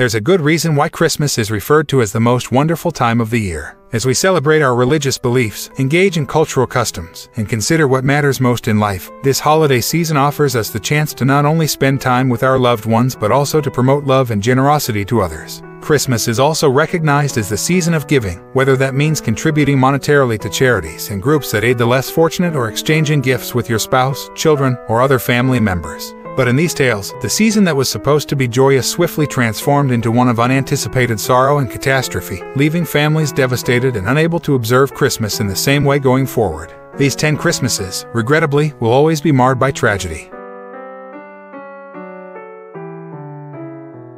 There's a good reason why Christmas is referred to as the most wonderful time of the year. As we celebrate our religious beliefs, engage in cultural customs, and consider what matters most in life, this holiday season offers us the chance to not only spend time with our loved ones but also to promote love and generosity to others. Christmas is also recognized as the season of giving, whether that means contributing monetarily to charities and groups that aid the less fortunate or exchanging gifts with your spouse, children, or other family members. But in these tales, the season that was supposed to be joyous swiftly transformed into one of unanticipated sorrow and catastrophe, leaving families devastated and unable to observe Christmas in the same way going forward. These 10 Christmases, regrettably, will always be marred by tragedy.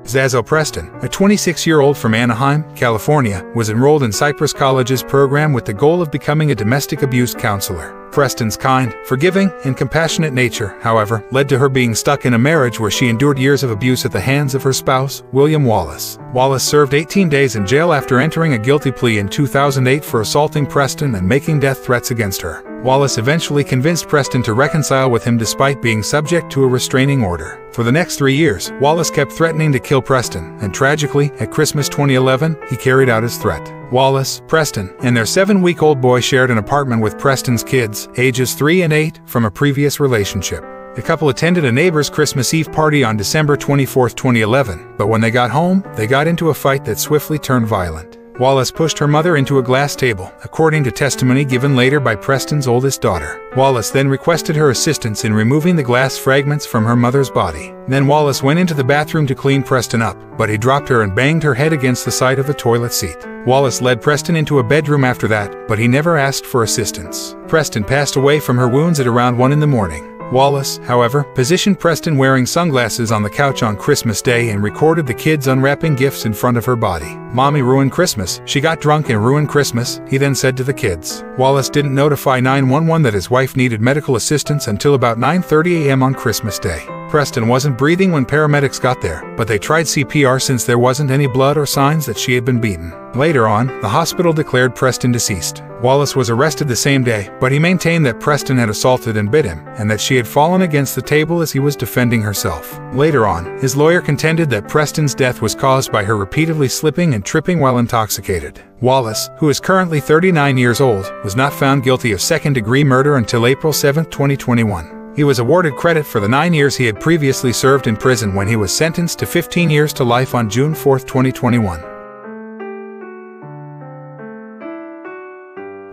Zazo Preston, a 26-year-old from Anaheim, California, was enrolled in Cypress College's program with the goal of becoming a domestic abuse counselor. Preston's kind, forgiving, and compassionate nature, however, led to her being stuck in a marriage where she endured years of abuse at the hands of her spouse, William Wallace. Wallace served 18 days in jail after entering a guilty plea in 2008 for assaulting Preston and making death threats against her. Wallace eventually convinced Preston to reconcile with him despite being subject to a restraining order. For the next three years, Wallace kept threatening to kill Preston, and tragically, at Christmas 2011, he carried out his threat. Wallace, Preston, and their seven-week-old boy shared an apartment with Preston's kids, ages 3 and 8, from a previous relationship. The couple attended a neighbor's Christmas Eve party on December 24, 2011, but when they got home, they got into a fight that swiftly turned violent. Wallace pushed her mother into a glass table, according to testimony given later by Preston's oldest daughter. Wallace then requested her assistance in removing the glass fragments from her mother's body. Then Wallace went into the bathroom to clean Preston up, but he dropped her and banged her head against the side of the toilet seat. Wallace led Preston into a bedroom after that, but he never asked for assistance. Preston passed away from her wounds at around 1 in the morning. Wallace, however, positioned Preston wearing sunglasses on the couch on Christmas Day and recorded the kids unwrapping gifts in front of her body. Mommy ruined Christmas. She got drunk and ruined Christmas, he then said to the kids. Wallace didn't notify 911 that his wife needed medical assistance until about 9.30 a.m. on Christmas Day. Preston wasn't breathing when paramedics got there, but they tried CPR since there wasn't any blood or signs that she had been beaten. Later on, the hospital declared Preston deceased. Wallace was arrested the same day, but he maintained that Preston had assaulted and bit him, and that she had fallen against the table as he was defending herself. Later on, his lawyer contended that Preston's death was caused by her repeatedly slipping and tripping while intoxicated. Wallace, who is currently 39 years old, was not found guilty of second-degree murder until April 7, 2021. He was awarded credit for the nine years he had previously served in prison when he was sentenced to 15 years to life on June 4, 2021.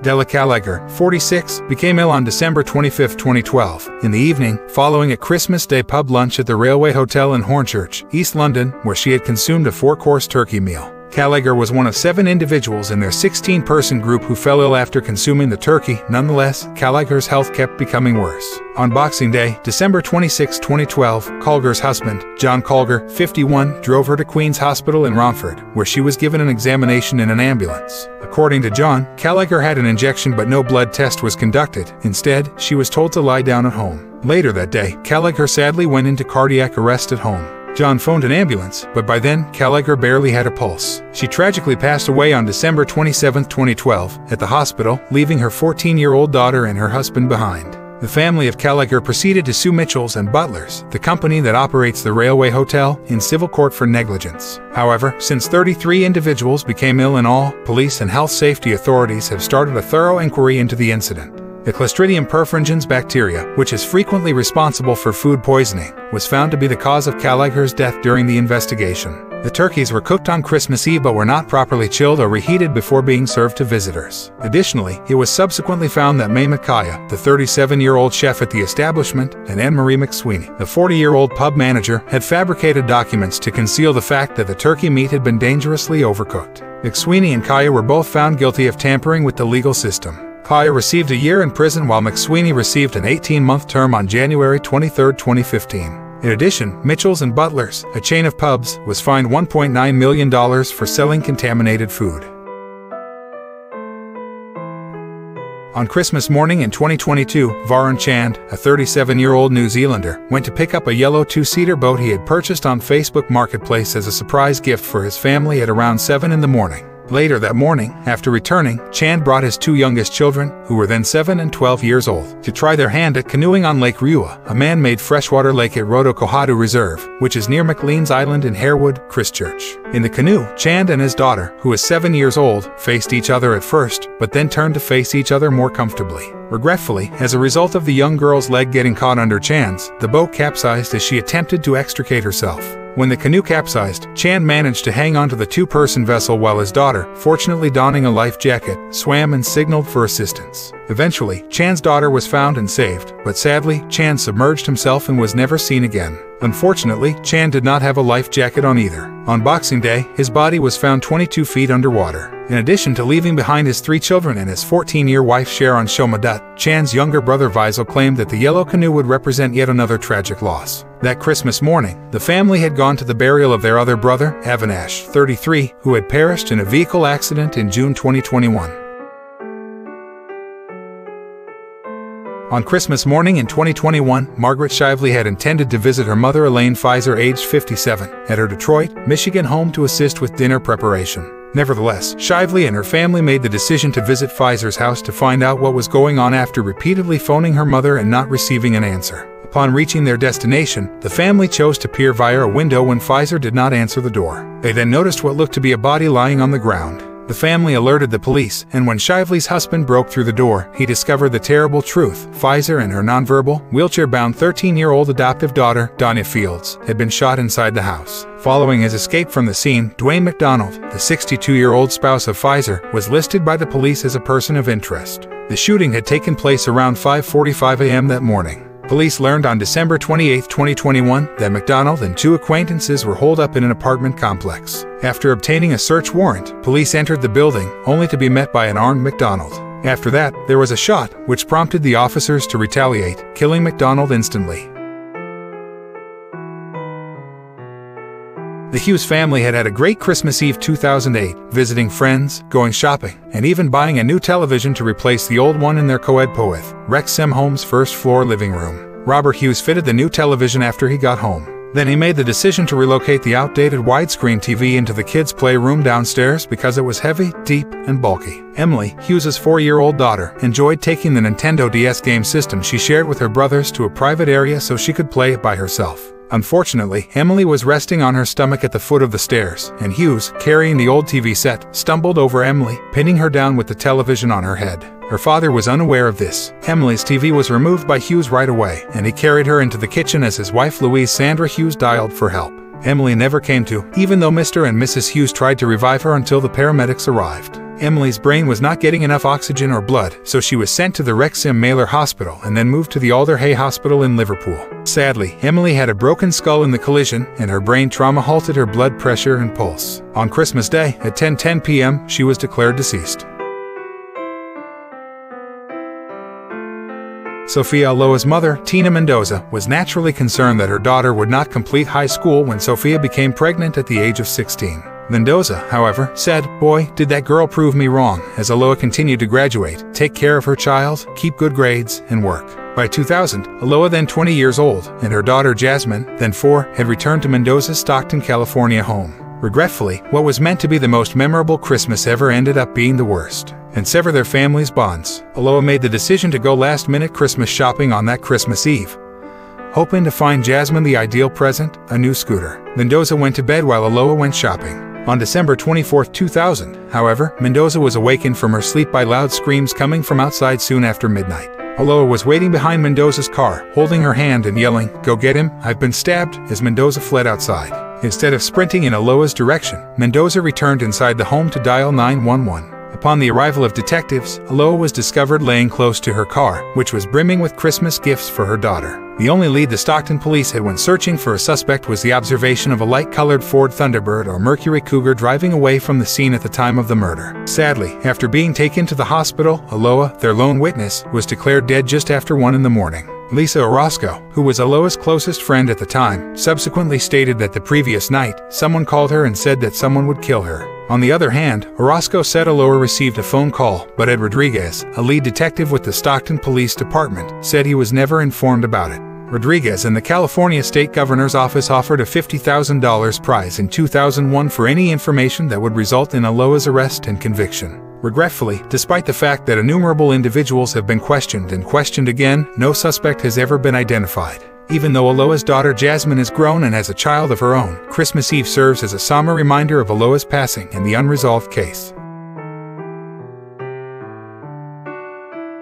Della Gallagher, 46, became ill on December 25, 2012, in the evening, following a Christmas Day pub lunch at the Railway Hotel in Hornchurch, East London, where she had consumed a four-course turkey meal. Gallagher was one of seven individuals in their 16-person group who fell ill after consuming the turkey. Nonetheless, Gallagher's health kept becoming worse. On Boxing Day, December 26, 2012, Gallagher's husband, John Gallagher, 51, drove her to Queen's Hospital in Romford, where she was given an examination in an ambulance. According to John, Gallagher had an injection but no blood test was conducted. Instead, she was told to lie down at home. Later that day, Gallagher sadly went into cardiac arrest at home. John phoned an ambulance, but by then, Gallagher barely had a pulse. She tragically passed away on December 27, 2012, at the hospital, leaving her 14-year-old daughter and her husband behind. The family of Gallagher proceeded to sue Mitchells and Butlers, the company that operates the Railway Hotel, in civil court for negligence. However, since 33 individuals became ill in all, police and health safety authorities have started a thorough inquiry into the incident. The Clostridium perfringens bacteria, which is frequently responsible for food poisoning, was found to be the cause of Gallagher's death during the investigation. The turkeys were cooked on Christmas Eve but were not properly chilled or reheated before being served to visitors. Additionally, it was subsequently found that Mehmet Kaya, the 37-year-old chef at the establishment, and Anne-Marie McSweeney, the 40-year-old pub manager, had fabricated documents to conceal the fact that the turkey meat had been dangerously overcooked. McSweeney and Kaya were both found guilty of tampering with the legal system. Kaya received a year in prison while McSweeney received an 18-month term on January 23, 2015. In addition, Mitchell's and Butler's, a chain of pubs, was fined $1.9 million for selling contaminated food. On Christmas morning in 2022, Varun Chand, a 37-year-old New Zealander, went to pick up a yellow two-seater boat he had purchased on Facebook Marketplace as a surprise gift for his family at around 7 in the morning. Later that morning, after returning, Chan brought his two youngest children, who were then 7 and 12 years old, to try their hand at canoeing on Lake Riua, a man-made freshwater lake at Roto Kohatu Reserve, which is near McLean's Island in Harewood, Christchurch. In the canoe, Chand and his daughter, who is 7 years old, faced each other at first, but then turned to face each other more comfortably. Regretfully, as a result of the young girl's leg getting caught under Chan's, the boat capsized as she attempted to extricate herself. When the canoe capsized, Chan managed to hang onto the two-person vessel while his daughter, fortunately donning a life jacket, swam and signaled for assistance. Eventually, Chan's daughter was found and saved, but sadly, Chan submerged himself and was never seen again. Unfortunately, Chan did not have a life jacket on either. On Boxing Day, his body was found 22 feet underwater. In addition to leaving behind his three children and his 14-year wife Sharon Shomadat, Chan's younger brother Vaisal claimed that the yellow canoe would represent yet another tragic loss. That Christmas morning, the family had gone to the burial of their other brother, Avinash, 33, who had perished in a vehicle accident in June 2021. On Christmas morning in 2021, Margaret Shively had intended to visit her mother Elaine Pfizer, aged 57, at her Detroit, Michigan home to assist with dinner preparation. Nevertheless, Shively and her family made the decision to visit Pfizer's house to find out what was going on after repeatedly phoning her mother and not receiving an answer. Upon reaching their destination, the family chose to peer via a window when Pfizer did not answer the door. They then noticed what looked to be a body lying on the ground. The family alerted the police, and when Shively's husband broke through the door, he discovered the terrible truth. Pfizer and her nonverbal, wheelchair-bound 13-year-old adoptive daughter, Danya Fields, had been shot inside the house. Following his escape from the scene, Dwayne McDonald, the 62-year-old spouse of Pfizer, was listed by the police as a person of interest. The shooting had taken place around 5.45 a.m. that morning. Police learned on December 28, 2021, that McDonald and two acquaintances were holed up in an apartment complex. After obtaining a search warrant, police entered the building, only to be met by an armed McDonald. After that, there was a shot, which prompted the officers to retaliate, killing McDonald instantly. The Hughes family had had a great Christmas Eve 2008, visiting friends, going shopping, and even buying a new television to replace the old one in their Coedpo with Wrexham Home's first floor living room. Robert Hughes fitted the new television after he got home. Then he made the decision to relocate the outdated widescreen TV into the kids' playroom downstairs because it was heavy, deep, and bulky. Emily, Hughes's four-year-old daughter, enjoyed taking the Nintendo DS game system she shared with her brothers to a private area so she could play it by herself. Unfortunately, Emily was resting on her stomach at the foot of the stairs, and Hughes, carrying the old TV set, stumbled over Emily, pinning her down with the television on her head. Her father was unaware of this. Emily's TV was removed by Hughes right away, and he carried her into the kitchen as his wife Louise Sandra Hughes dialed for help. Emily never came to, even though Mr. and Mrs. Hughes tried to revive her until the paramedics arrived. Emily's brain was not getting enough oxygen or blood, so she was sent to the Wrexham Maelor Hospital and then moved to the Alder Hey Hospital in Liverpool. Sadly, Emily had a broken skull in the collision, and her brain trauma halted her blood pressure and pulse. On Christmas Day, at 10:10 p.m., she was declared deceased. Sophia Aloa's mother, Tina Mendoza, was naturally concerned that her daughter would not complete high school when Sophia became pregnant at the age of 16. Mendoza, however, said, Boy, did that girl prove me wrong, as Aloa continued to graduate, take care of her child, keep good grades, and work. By 2000, Aloa, then 20 years old, and her daughter Jasmine, then 4, had returned to Mendoza's Stockton, California home. Regretfully, what was meant to be the most memorable Christmas ever ended up being the worst, and sever their family's bonds. Aloa made the decision to go last-minute Christmas shopping on that Christmas Eve, hoping to find Jasmine the ideal present, a new scooter. Mendoza went to bed while Aloa went shopping. On December 24, 2000, however, Mendoza was awakened from her sleep by loud screams coming from outside soon after midnight. Aloa was waiting behind Mendoza's car, holding her hand and yelling, Go get him, I've been stabbed, as Mendoza fled outside. Instead of sprinting in Aloa's direction, Mendoza returned inside the home to dial 911. Upon the arrival of detectives, Aloa was discovered laying close to her car, which was brimming with Christmas gifts for her daughter. The only lead the Stockton police had when searching for a suspect was the observation of a light-colored Ford Thunderbird or Mercury Cougar driving away from the scene at the time of the murder. Sadly, after being taken to the hospital, Aloa, their lone witness, was declared dead just after 1 in the morning. Lisa Orozco, who was Aloa's closest friend at the time, subsequently stated that the previous night, someone called her and said that someone would kill her. On the other hand, Orozco said Aloa received a phone call, but Ed Rodriguez, a lead detective with the Stockton Police Department, said he was never informed about it. Rodriguez and the California State Governor's Office offered a $50,000 prize in 2001 for any information that would result in Aloa's arrest and conviction. Regretfully, despite the fact that innumerable individuals have been questioned and questioned again, no suspect has ever been identified. Even though Aloa's daughter Jasmine is grown and has a child of her own, Christmas Eve serves as a somber reminder of Aloa's passing and the unresolved case.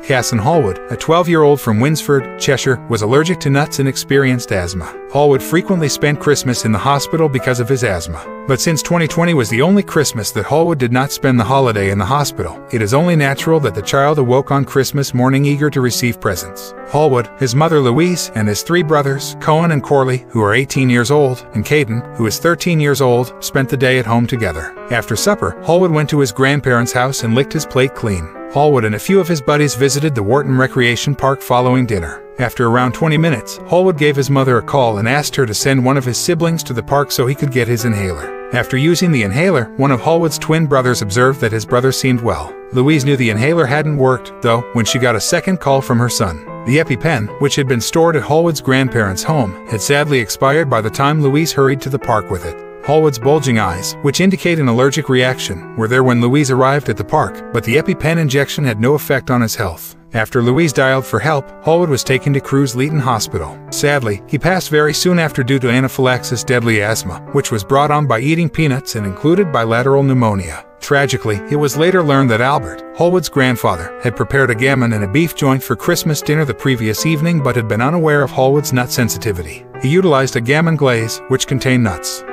Casson Hallwood, a 12-year-old from Winsford, Cheshire, was allergic to nuts and experienced asthma. Hallwood frequently spent Christmas in the hospital because of his asthma. But since 2020 was the only Christmas that Hallwood did not spend the holiday in the hospital, it is only natural that the child awoke on Christmas morning eager to receive presents. Hallwood, his mother Louise, and his three brothers, Cohen and Corley, who are 18 years old, and Caden, who is 13 years old, spent the day at home together. After supper, Hallwood went to his grandparents' house and licked his plate clean. Hallwood and a few of his buddies visited the Wharton Recreation Park following dinner. After around 20 minutes, Hallwood gave his mother a call and asked her to send one of his siblings to the park so he could get his inhaler. After using the inhaler, one of Hallwood's twin brothers observed that his brother seemed well. Louise knew the inhaler hadn't worked, though, when she got a second call from her son. The EpiPen, which had been stored at Hallwood's grandparents' home, had sadly expired by the time Louise hurried to the park with it. Hallwood's bulging eyes, which indicate an allergic reaction, were there when Louise arrived at the park, but the EpiPen injection had no effect on his health. After Louise dialed for help, Hallwood was taken to Crewe's Leighton Hospital. Sadly, he passed very soon after due to anaphylaxis deadly asthma, which was brought on by eating peanuts and included bilateral pneumonia. Tragically, it was later learned that Albert, Hallwood's grandfather, had prepared a gammon and a beef joint for Christmas dinner the previous evening but had been unaware of Hallwood's nut sensitivity. He utilized a gammon glaze, which contained nuts.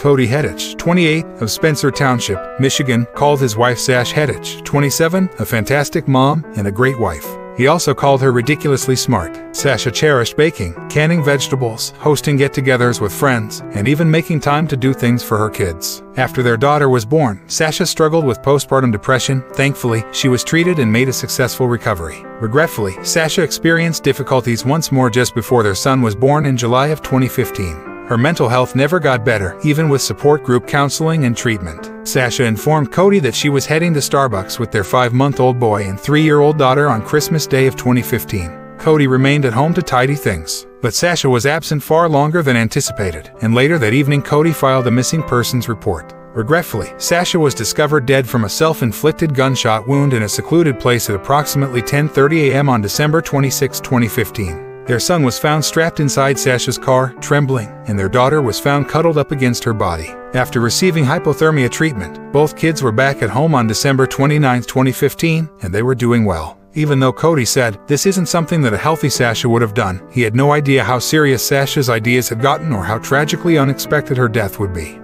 Cody Hedich, 28, of Spencer Township, Michigan, called his wife Sash Hedich, 27, a fantastic mom and a great wife. He also called her ridiculously smart. Sasha cherished baking, canning vegetables, hosting get-togethers with friends, and even making time to do things for her kids. After their daughter was born, Sasha struggled with postpartum depression. Thankfully, she was treated and made a successful recovery. Regretfully, Sasha experienced difficulties once more just before their son was born in July of 2015. Her mental health never got better, even with support group counseling and treatment. Sasha informed Cody that she was heading to Starbucks with their five-month-old boy and three-year-old daughter on Christmas Day of 2015. Cody remained at home to tidy things. But Sasha was absent far longer than anticipated, and later that evening Cody filed a missing persons report. Regretfully, Sasha was discovered dead from a self-inflicted gunshot wound in a secluded place at approximately 10.30 a.m. on December 26, 2015. Their son was found strapped inside Sasha's car, trembling, and their daughter was found cuddled up against her body. After receiving hypothermia treatment, both kids were back at home on December 29, 2015, and they were doing well. Even though Cody said, this isn't something that a healthy Sasha would have done, he had no idea how serious Sasha's ideas had gotten or how tragically unexpected her death would be.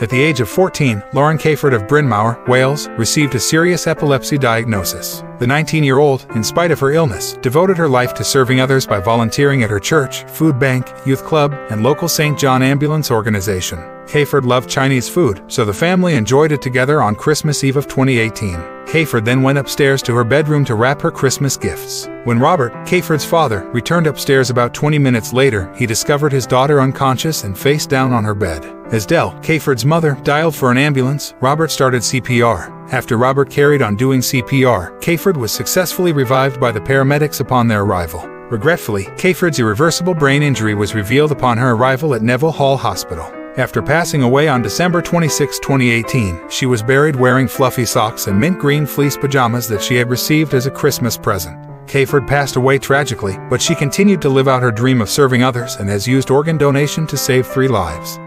At the age of 14, Lauren Caford of Bryn Mawr, Wales, received a serious epilepsy diagnosis. The 19-year-old, in spite of her illness, devoted her life to serving others by volunteering at her church, food bank, youth club, and local St. John Ambulance organization. Caford loved Chinese food, so the family enjoyed it together on Christmas Eve of 2018. Caford then went upstairs to her bedroom to wrap her Christmas gifts. When Robert, Caford's father, returned upstairs about 20 minutes later, he discovered his daughter unconscious and face down on her bed. As Dell, Caford's mother, dialed for an ambulance, Robert started CPR. After Robert carried on doing CPR, Caford was successfully revived by the paramedics upon their arrival. Regretfully, Caford's irreversible brain injury was revealed upon her arrival at Nevill Hall Hospital. After passing away on December 26, 2018, she was buried wearing fluffy socks and mint green fleece pajamas that she had received as a Christmas present. Caford passed away tragically, but she continued to live out her dream of serving others and has used organ donation to save three lives.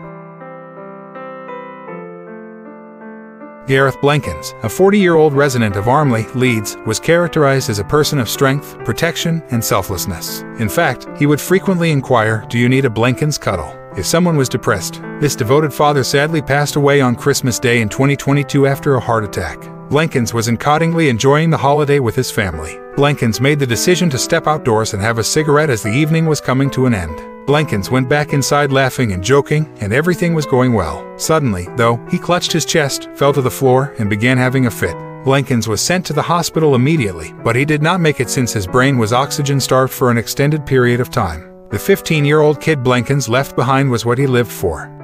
Gareth Blenkins, a 40-year-old resident of Armley, Leeds, was characterized as a person of strength, protection, and selflessness. In fact, he would frequently inquire, do you need a Blenkins cuddle? If someone was depressed, this devoted father sadly passed away on Christmas Day in 2022 after a heart attack. Blenkins was incognitely enjoying the holiday with his family. Blenkins made the decision to step outdoors and have a cigarette as the evening was coming to an end. Blenkins went back inside laughing and joking, and everything was going well. Suddenly, though, he clutched his chest, fell to the floor, and began having a fit. Blenkins was sent to the hospital immediately, but he did not make it since his brain was oxygen-starved for an extended period of time. The 15-year-old kid Blenkins left behind was what he lived for.